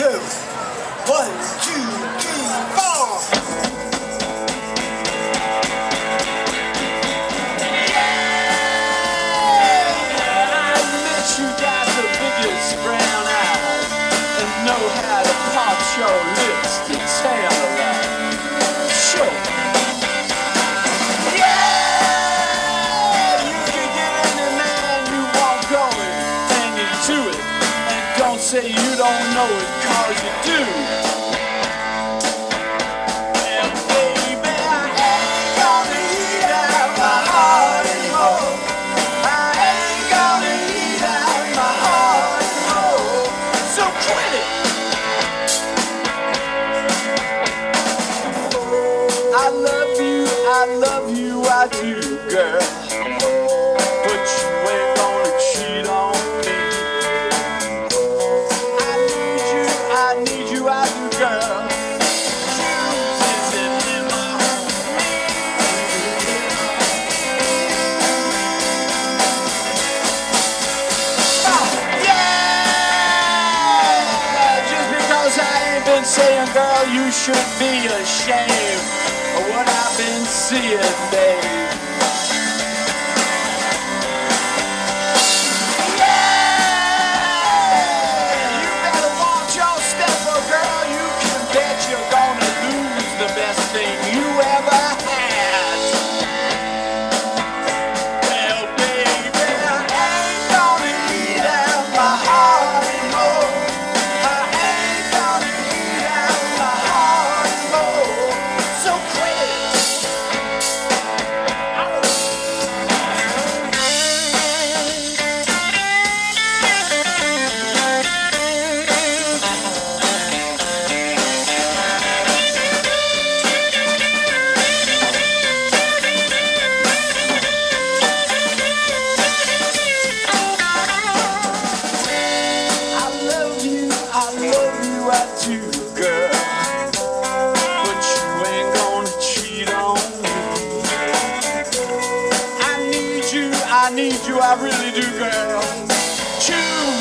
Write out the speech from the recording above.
two, one, two. say you don't know it, cause you do. Baby, I ain't gonna eat out my heart anymore. I ain't gonna eat out my heart anymore. So quit it. I love you, I love you, I do, girl. saying, girl, you should be ashamed of what I've been seeing, babe. so I need you, I really do, girl. Choose.